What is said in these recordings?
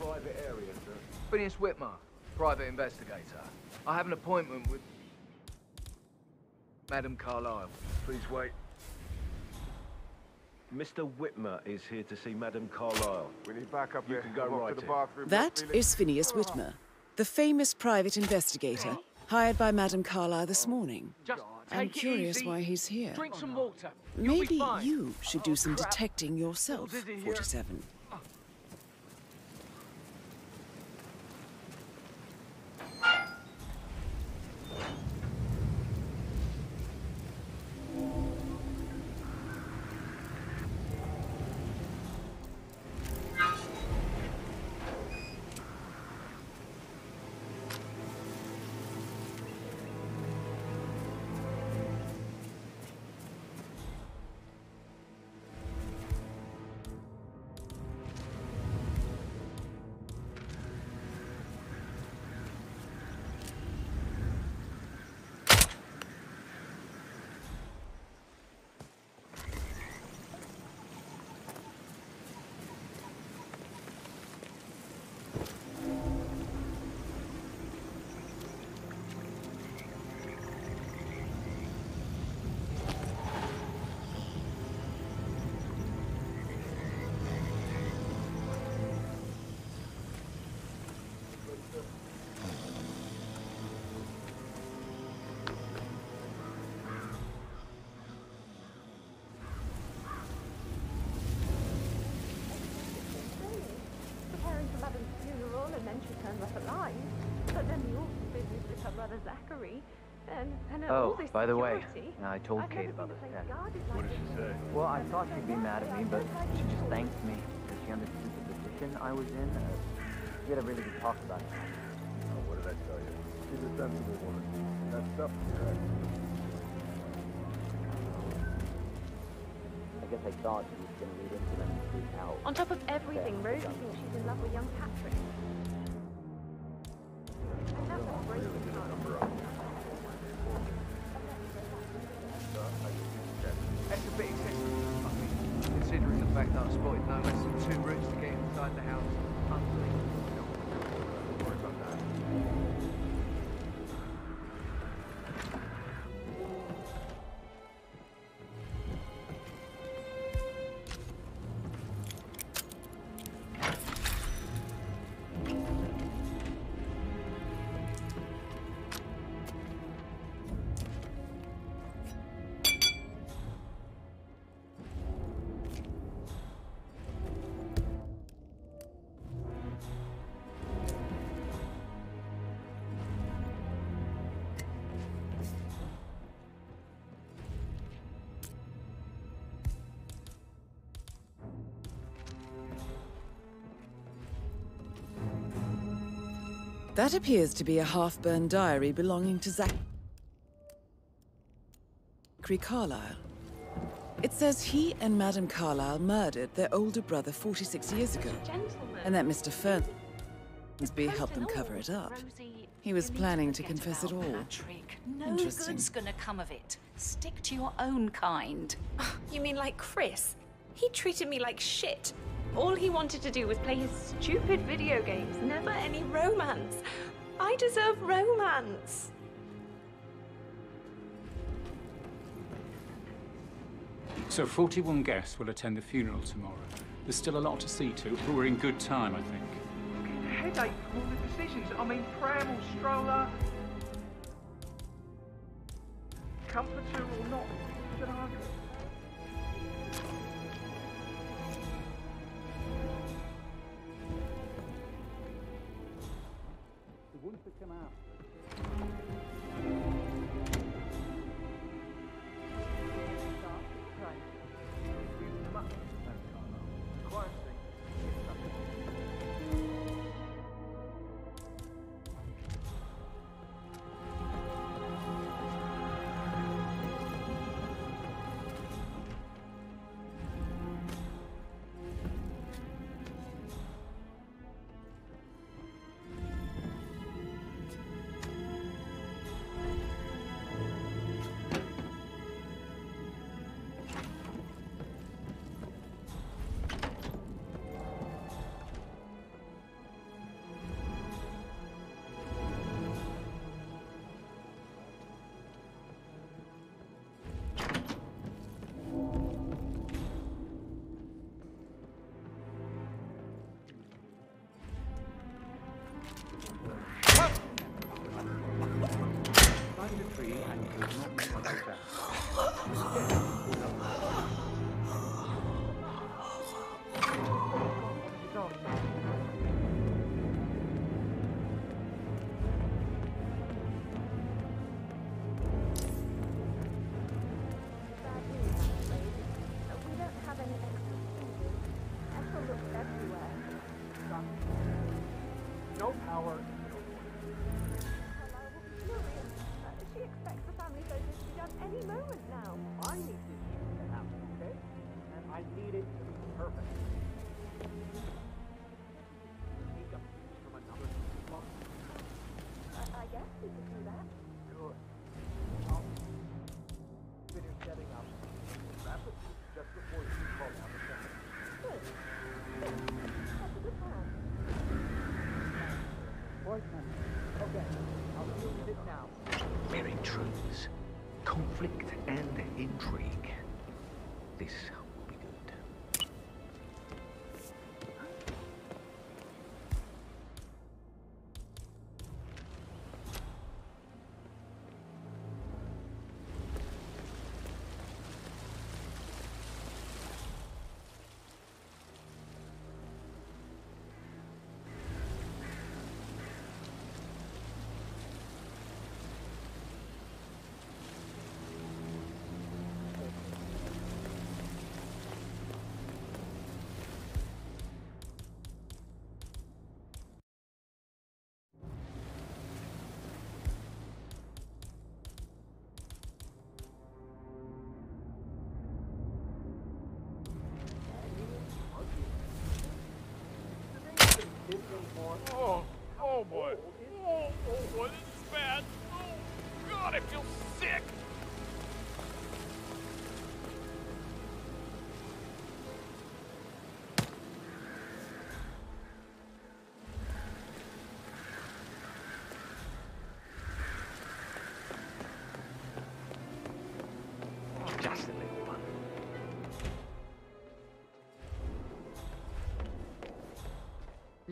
private area, sir. Phineas Whitmer, private investigator. I have an appointment with Madam Carlisle. Please wait. Mr. Whitmer is here to see Madam Carlisle. We need backup You here. can go I'm right to the in. bathroom. That Felix. is Phineas Whitmer, the famous private investigator hired by Madame Carlisle this morning. Just I'm curious easy. why he's here. Drink some water. You'll Maybe you should do oh, some crap. detecting yourself, dizzy here. 47. And, and all Oh, this by the way. I told I've Kate about this the place test. guarded What did she say? Well, I thought she'd be mad at me, but she just thanked me because she understood the position I was in. Uh, we had a really good talk about it. Oh, what did I tell you? She's a sensible woman. That stuff in. I guess I thought she was going to lead into them and freak out. On top of everything, Rosie thinks she's in love with young Patrick. And that's a breaking fact that That appears to be a half-burned diary belonging to Zachary Carlisle. It says he and Madame Carlisle murdered their older brother 46 years ago, and that Mr. Fernsby helped them cover it up. He was you need to planning to confess it all. Patrick. No good's gonna come of it. Stick to your own kind. You mean like Chris? He treated me like shit. All he wanted to do was play his stupid video games, never any romance. I deserve romance. So 41 guests will attend the funeral tomorrow. There's still a lot to see to, but we're in good time, I think. Headache from all the decisions. I mean, pram or stroller, comforter or not. Should I? だから。Thank you. Oh, oh boy. Oh, oh boy, this is bad. Oh, God, I feel sick.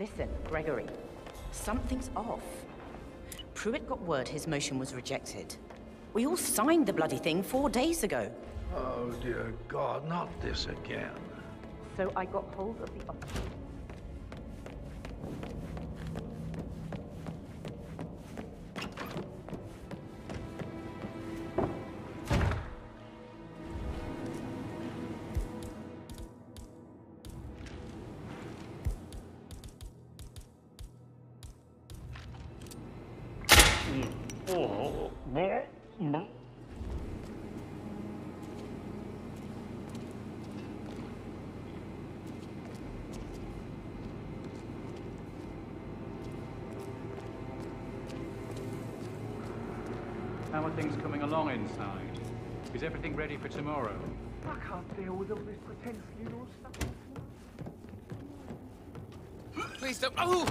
Listen, Gregory, something's off. Pruitt got word his motion was rejected. We all signed the bloody thing four days ago. Oh, dear God, not this again. So I got hold of the officer. Is everything ready for tomorrow? I can't deal with all this pretend funeral stuff. Please don't. Oh!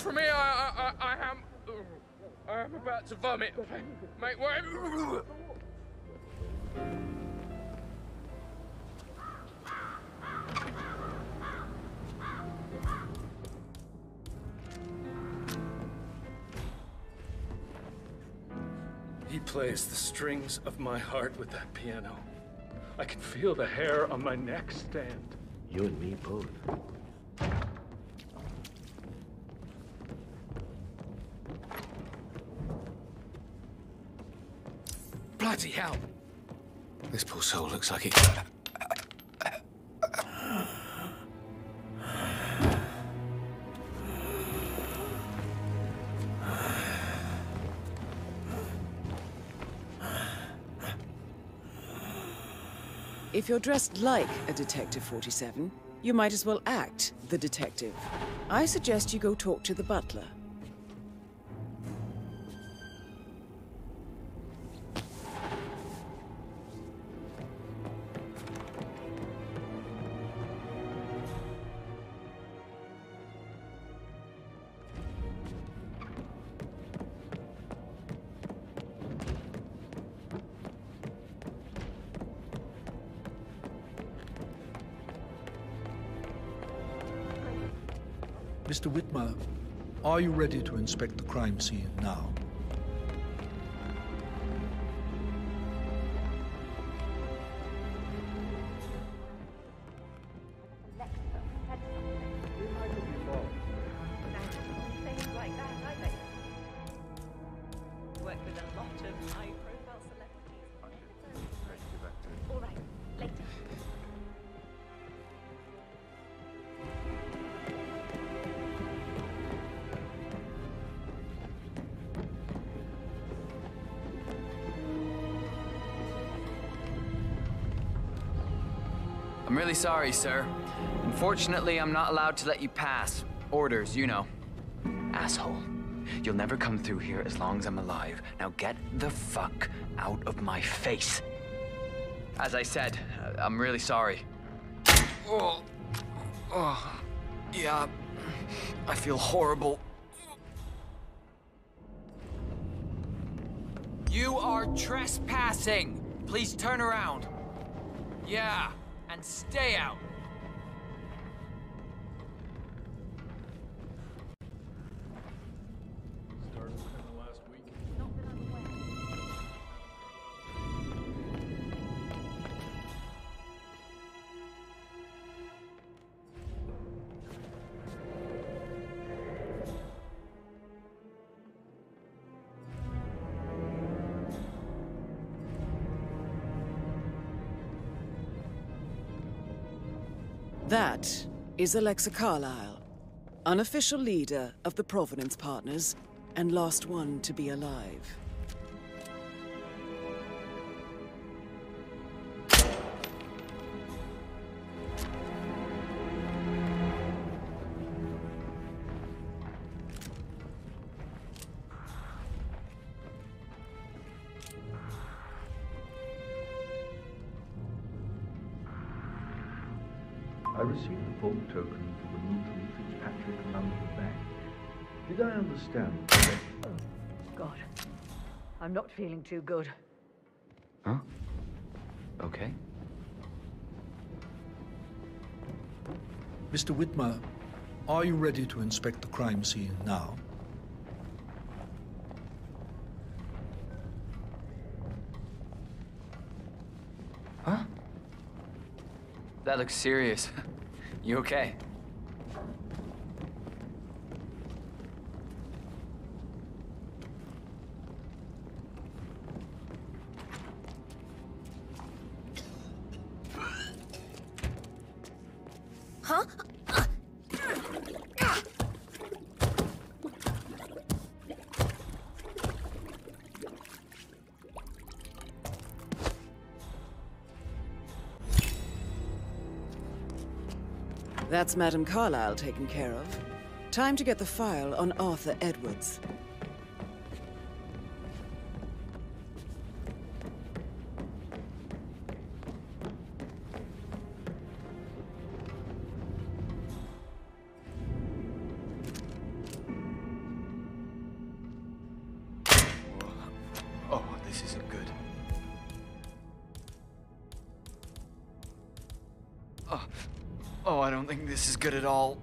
Get, get from me! I, I, I, I am. I am about to vomit. Make way. He plays the strings of my heart with that piano. I can feel the hair on my neck stand. You and me both. Bloody hell! This poor soul looks like it. If you're dressed like a Detective 47, you might as well act the detective. I suggest you go talk to the butler. Are you ready to inspect the crime scene now? Really sorry, sir. Unfortunately, I'm not allowed to let you pass. Orders, you know. Asshole. You'll never come through here as long as I'm alive. Now get the fuck out of my face. As I said, uh, I'm really sorry. Oh. Oh. Yeah. I feel horrible. You are trespassing. Please turn around. Yeah, and stay out. That is Alexa Carlisle, unofficial leader of the Provenance Partners and last one to be alive. Did I understand Oh, God. I'm not feeling too good. Huh? Okay. Mr. Whitmer, are you ready to inspect the crime scene now? Huh? That looks serious. You okay? That's Madame Carlisle taken care of. Time to get the file on Arthur Edwards. Oh, oh, I don't think this is good at all.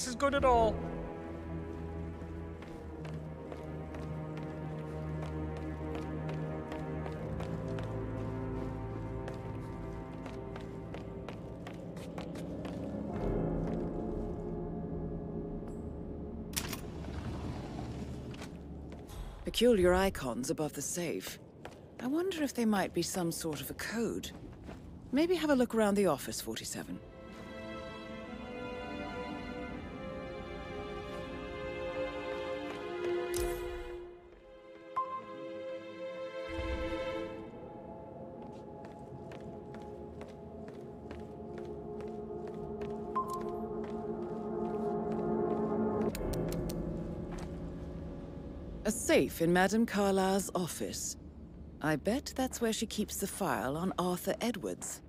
this is good at all. Peculiar icons above the safe. I wonder if they might be some sort of a code. Maybe have a look around the office, 47. A safe in Madame Carlisle's office. I bet that's where she keeps the file on Arthur Edwards.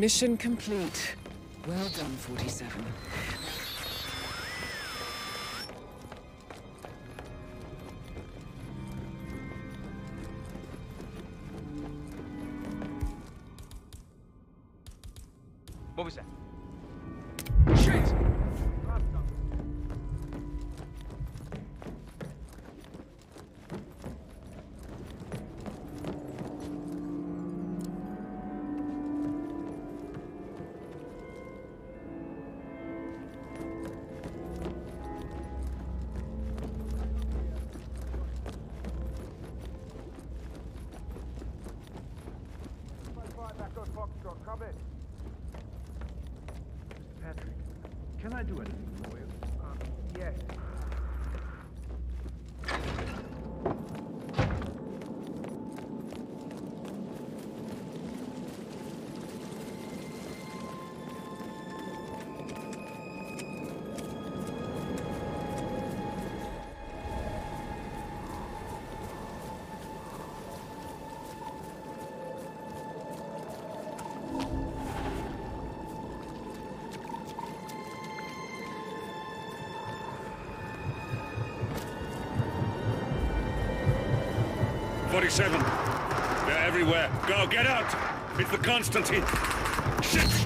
Mission complete. Well done, 47. 47. They're everywhere. Go, get out! It's the Constantine. Shit!